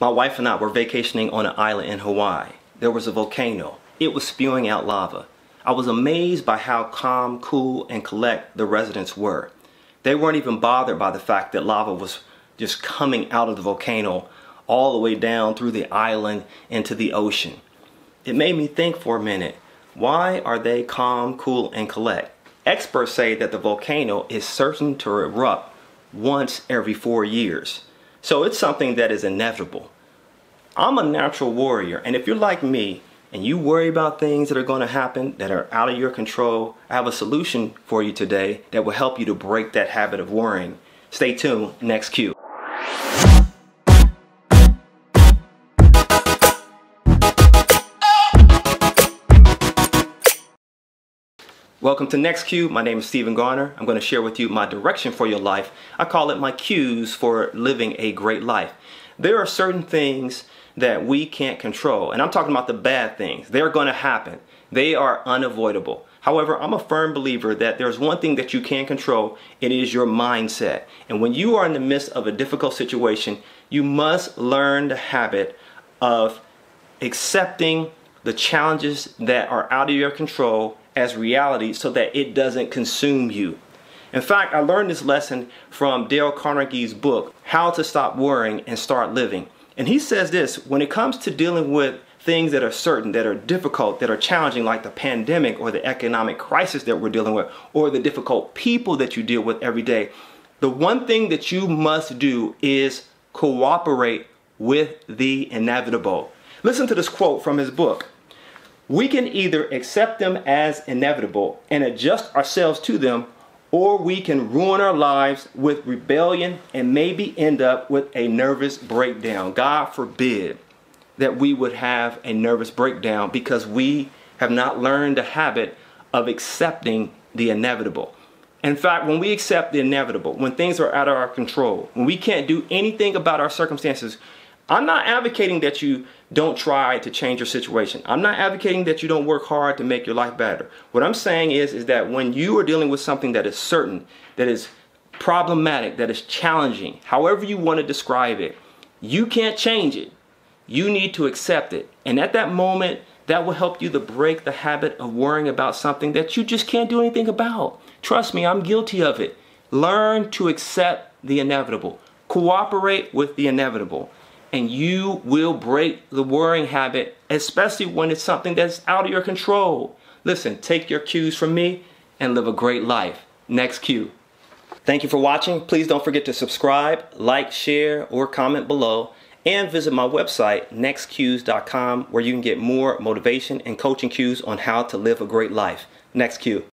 My wife and I were vacationing on an island in Hawaii. There was a volcano. It was spewing out lava. I was amazed by how calm, cool, and collect the residents were. They weren't even bothered by the fact that lava was just coming out of the volcano all the way down through the island into the ocean. It made me think for a minute, why are they calm, cool, and collect? Experts say that the volcano is certain to erupt once every four years. So it's something that is inevitable. I'm a natural warrior, and if you're like me and you worry about things that are going to happen that are out of your control, I have a solution for you today that will help you to break that habit of worrying. Stay tuned, next cue. Welcome to Nexcue. My name is Steven Garner. I'm going to share with you my direction for your life. I call it my cues for living a great life. There are certain things that we can't control, and I'm talking about the bad things. They're going to happen. They are unavoidable. However, I'm a firm believer that there's one thing that you can control. And it is your mindset. And when you are in the midst of a difficult situation, you must learn the habit of accepting the challenges that are out of your control as reality so that it doesn't consume you. In fact, I learned this lesson from Dale Carnegie's book, How to Stop Worrying and Start Living. And he says this when it comes to dealing with things that are certain, that are difficult, that are challenging, like the pandemic or the economic crisis that we're dealing with, or the difficult people that you deal with every day, the one thing that you must do is cooperate with the inevitable. Listen to this quote from his book. We can either accept them as inevitable and adjust ourselves to them, or we can ruin our lives with rebellion and maybe end up with a nervous breakdown. God forbid that we would have a nervous breakdown because we have not learned the habit of accepting the inevitable. In fact, when we accept the inevitable, when things are out of our control, when we can't do anything about our circumstances, I'm not advocating that you don't try to change your situation. I'm not advocating that you don't work hard to make your life better. What I'm saying is, is that when you are dealing with something that is certain, that is problematic, that is challenging, however you want to describe it, you can't change it. You need to accept it. And at that moment, that will help you to break the habit of worrying about something that you just can't do anything about. Trust me, I'm guilty of it. Learn to accept the inevitable. Cooperate with the inevitable and you will break the worrying habit, especially when it's something that's out of your control. Listen, take your cues from me and live a great life. Next cue. Thank you for watching. Please don't forget to subscribe, like, share, or comment below. And visit my website, nexcues.com, where you can get more motivation and coaching cues on how to live a great life. Next cue.